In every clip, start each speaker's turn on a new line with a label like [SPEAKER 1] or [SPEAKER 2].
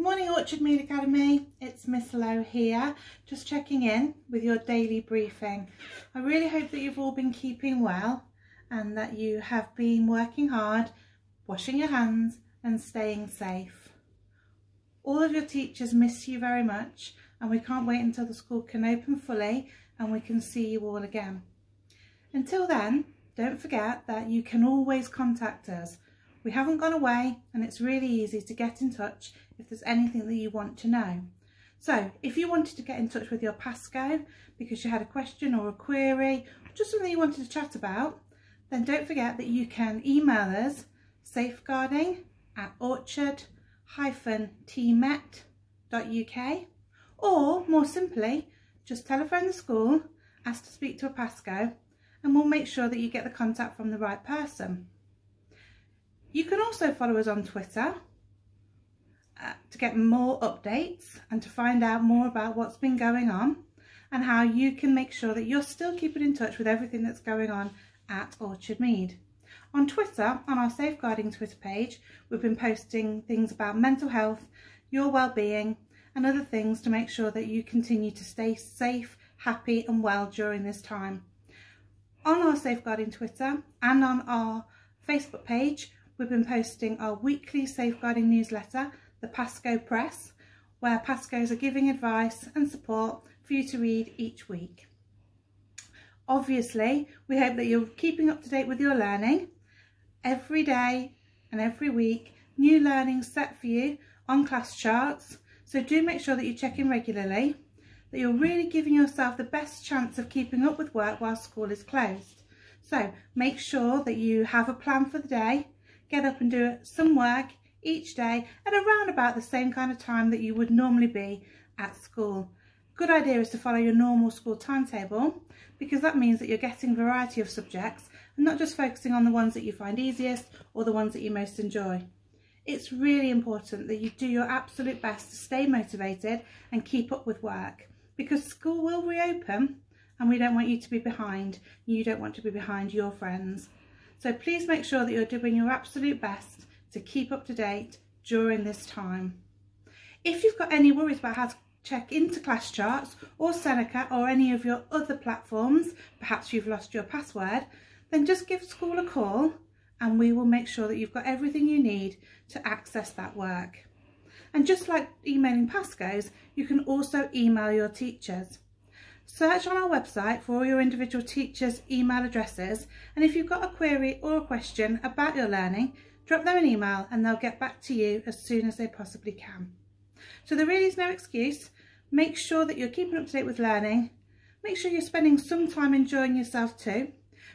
[SPEAKER 1] Good morning Orchard Mead Academy, it's Miss Lowe here, just checking in with your daily briefing. I really hope that you've all been keeping well and that you have been working hard, washing your hands and staying safe. All of your teachers miss you very much and we can't wait until the school can open fully and we can see you all again. Until then, don't forget that you can always contact us we haven't gone away and it's really easy to get in touch if there's anything that you want to know. So if you wanted to get in touch with your PASCO because you had a question or a query, just something you wanted to chat about, then don't forget that you can email us safeguarding at orchard-tmet.uk or more simply, just telephone the school, ask to speak to a PASCO and we'll make sure that you get the contact from the right person. You can also follow us on Twitter to get more updates and to find out more about what's been going on and how you can make sure that you're still keeping in touch with everything that's going on at Orchard Mead. On Twitter, on our safeguarding Twitter page, we've been posting things about mental health, your well-being and other things to make sure that you continue to stay safe, happy and well during this time. On our safeguarding Twitter and on our Facebook page, we've been posting our weekly safeguarding newsletter, the PASCO Press, where PASCOs are giving advice and support for you to read each week. Obviously, we hope that you're keeping up to date with your learning. Every day and every week, new learning set for you on class charts. So do make sure that you check in regularly, that you're really giving yourself the best chance of keeping up with work while school is closed. So make sure that you have a plan for the day, get up and do some work each day at around about the same kind of time that you would normally be at school. Good idea is to follow your normal school timetable because that means that you're getting variety of subjects and not just focusing on the ones that you find easiest or the ones that you most enjoy. It's really important that you do your absolute best to stay motivated and keep up with work because school will reopen and we don't want you to be behind. You don't want to be behind your friends. So please make sure that you're doing your absolute best to keep up to date during this time. If you've got any worries about how to check into class charts or Seneca or any of your other platforms, perhaps you've lost your password, then just give school a call and we will make sure that you've got everything you need to access that work. And just like emailing PASCOs, you can also email your teachers. Search on our website for all your individual teachers' email addresses and if you've got a query or a question about your learning, drop them an email and they'll get back to you as soon as they possibly can. So there really is no excuse. Make sure that you're keeping up to date with learning. Make sure you're spending some time enjoying yourself too.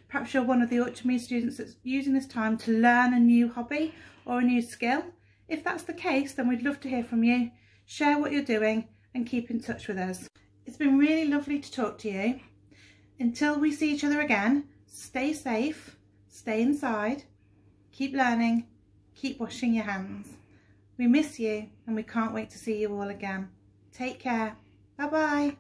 [SPEAKER 1] Perhaps you're one of the Orchard students that's using this time to learn a new hobby or a new skill. If that's the case, then we'd love to hear from you. Share what you're doing and keep in touch with us. It's been really lovely to talk to you. Until we see each other again, stay safe, stay inside, keep learning, keep washing your hands. We miss you and we can't wait to see you all again. Take care. Bye bye.